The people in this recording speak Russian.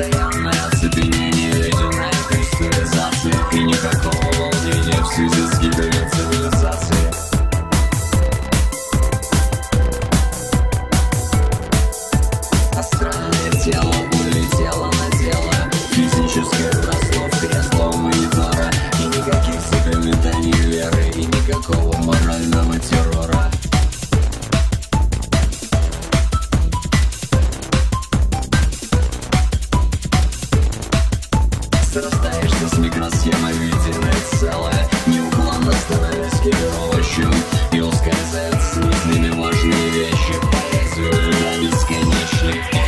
постоянное оцепенение Ледяная крысуя Растаешь ты с микросхемой виденное целое Неуклонно становясь кирпичом. И ускользают с ними важные вещи По лезвию до бесконечных